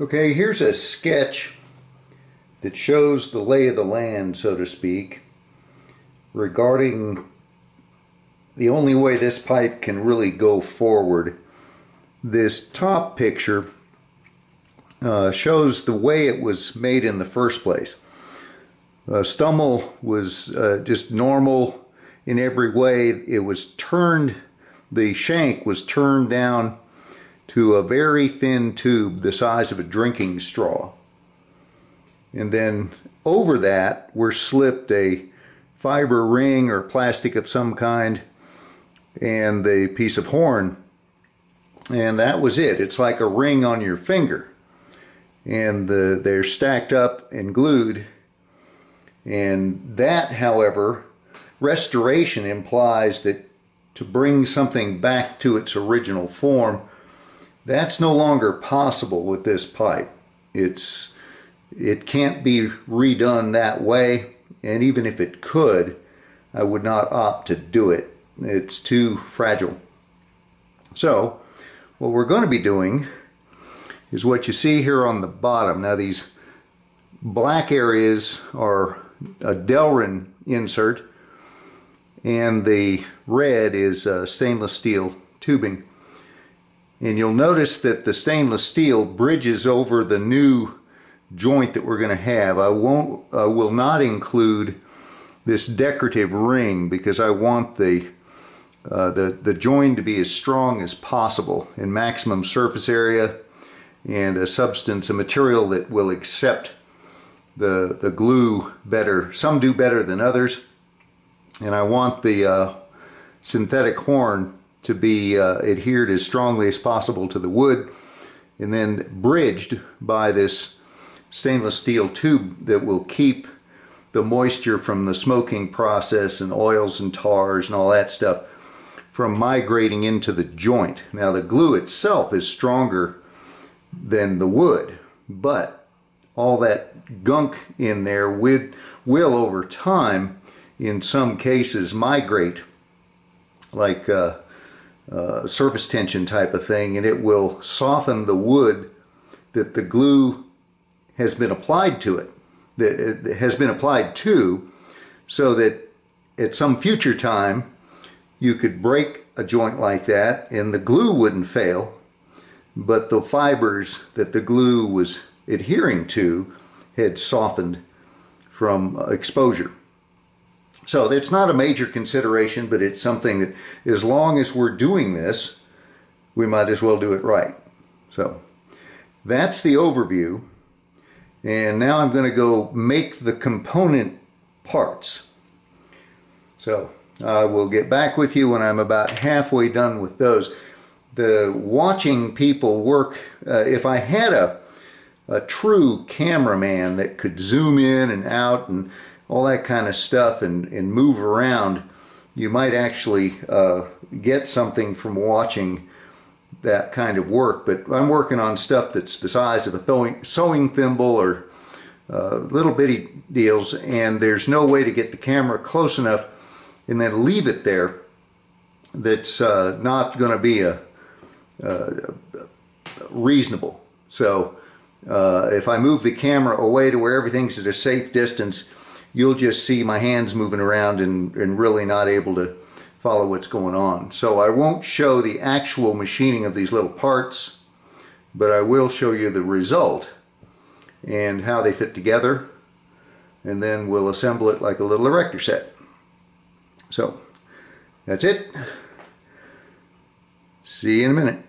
Okay, here's a sketch that shows the lay of the land, so to speak, regarding the only way this pipe can really go forward. This top picture uh, shows the way it was made in the first place. Uh, Stummel was uh, just normal in every way. It was turned, the shank was turned down to a very thin tube the size of a drinking straw. And then over that were slipped a fiber ring or plastic of some kind and the piece of horn. And that was it. It's like a ring on your finger. And the, they're stacked up and glued. And that, however, restoration implies that to bring something back to its original form, that's no longer possible with this pipe. It's it can't be redone that way, and even if it could, I would not opt to do it. It's too fragile. So, what we're going to be doing is what you see here on the bottom. Now these black areas are a Delrin insert and the red is uh, stainless steel tubing. And you'll notice that the stainless steel bridges over the new joint that we're going to have. I won't, uh, will not include this decorative ring because I want the, uh, the, the join to be as strong as possible in maximum surface area and a substance, a material that will accept the, the glue better. Some do better than others. And I want the uh, synthetic horn to be uh, adhered as strongly as possible to the wood and then bridged by this stainless steel tube that will keep the moisture from the smoking process and oils and tars and all that stuff from migrating into the joint. Now the glue itself is stronger than the wood, but all that gunk in there will, will over time in some cases migrate like uh, uh, surface tension type of thing and it will soften the wood that the glue has been applied to it that it has been applied to so that at some future time you could break a joint like that and the glue wouldn't fail but the fibers that the glue was adhering to had softened from exposure so it's not a major consideration, but it's something that as long as we're doing this, we might as well do it right. So that's the overview. And now I'm going to go make the component parts. So I will get back with you when I'm about halfway done with those. The watching people work, uh, if I had a, a true cameraman that could zoom in and out and all that kind of stuff and, and move around, you might actually uh, get something from watching that kind of work. But I'm working on stuff that's the size of a sewing, thimble or uh, little bitty deals, and there's no way to get the camera close enough and then leave it there that's uh, not going to be a, uh, reasonable. So uh, if I move the camera away to where everything's at a safe distance, you'll just see my hands moving around and, and really not able to follow what's going on. So I won't show the actual machining of these little parts, but I will show you the result and how they fit together and then we'll assemble it like a little erector set. So that's it. See you in a minute.